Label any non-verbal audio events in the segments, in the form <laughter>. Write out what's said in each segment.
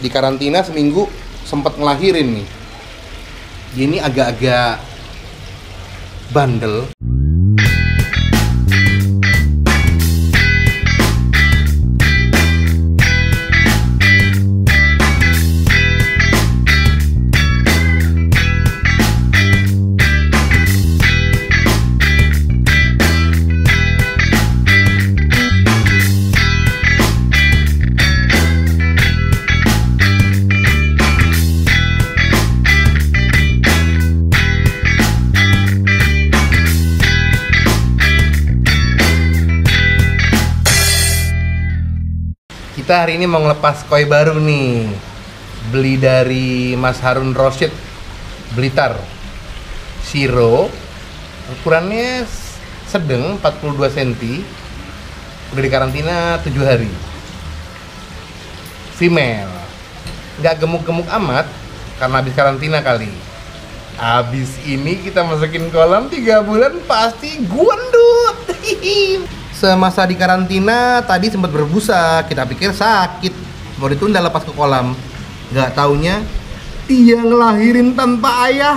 di karantina seminggu sempat ngelahirin nih. Ini agak-agak bandel. Kita hari ini mau ngelepas koi baru nih. Beli dari Mas Harun Rosyid Blitar. Siro. Ukurannya sedang 42 cm. Udah di karantina 7 hari. Female. Nggak gemuk-gemuk amat karena habis karantina kali. Abis ini kita masukin kolam 3 bulan pasti gundut. <laughs> Semasa di karantina tadi sempat berbusa, kita pikir sakit. Mau ditunda lepas ke kolam. Nggak taunya dia ngelahirin tanpa ayah.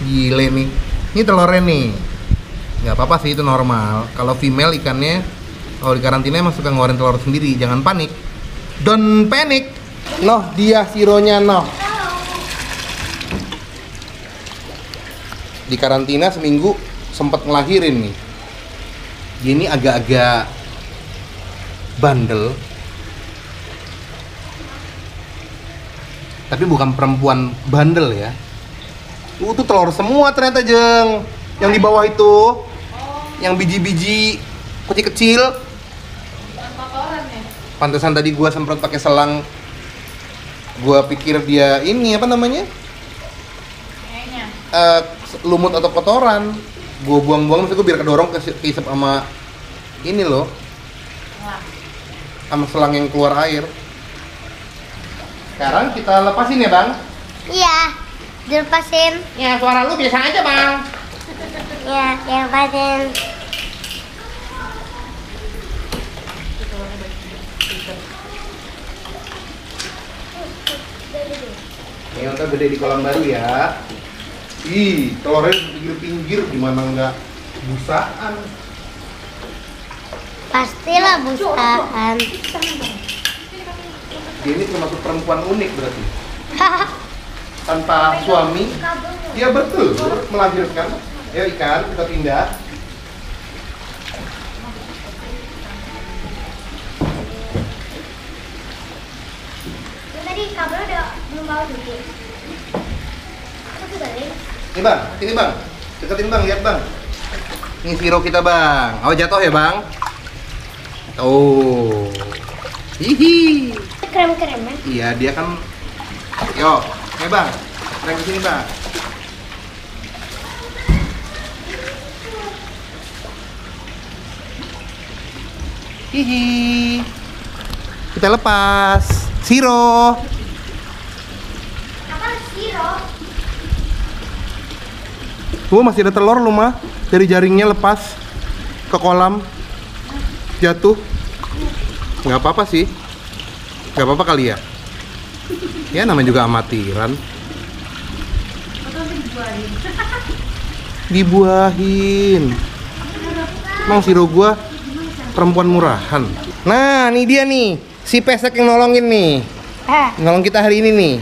Gile nih. Ini telurnya nih. Nggak apa-apa sih itu normal. Kalau female ikannya kalau di karantina emang suka ngeluarin telur sendiri. Jangan panik. Don't panic. Noh, dia sironya noh. Di karantina seminggu sempat ngelahirin nih. Dia ini agak-agak bandel. Tapi bukan perempuan bandel ya. Uh, itu telur semua ternyata jeng. Yang di bawah itu, yang biji-biji kecil-kecil. Pantesan tadi gua semprot pakai selang. Gua pikir dia ini apa namanya? Eh, lumut atau kotoran gue buang-buang maksud gue biar kedorong ke keisep sama ini loh. Sama selang yang keluar air. Sekarang kita lepasin ya bang? Iya, dilepasin. ya suara lu biasa aja bang. Iya, dilepasin. ini kita gede di kolam baru ya. Ih telurnya di pinggir-pinggir. Gimana nggak busaan Pastilah busaan. dia ini termasuk perempuan unik berarti tanpa suami ya betul melahirkan ayo ikan kita pindah Tadi kabel udah belum bawa dulu. Aku balik. Ini bang, sini bang, deketin bang, lihat bang. Ini siro kita bang. Oh jatuh ya bang? Oh, hihi. Krem-kreman. Iya dia kan. Yo, nih bang, keren ke sini bang. Hihi. Kita lepas. Siro. Apa siro? Oh masih ada telur lu mah dari jaringnya lepas ke kolam jatuh nggak apa-apa sih. Nggak apa-apa kali ya. Ya namanya juga amatiran. Dibuahin. Emang siro gua perempuan murahan. Nah nih dia nih. Si pesek yang nolongin nih. Ah, nolong kita hari ini nih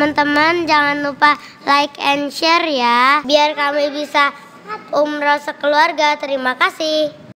Teman-teman jangan lupa like and share ya biar kami bisa umroh sekeluarga. Terima kasih.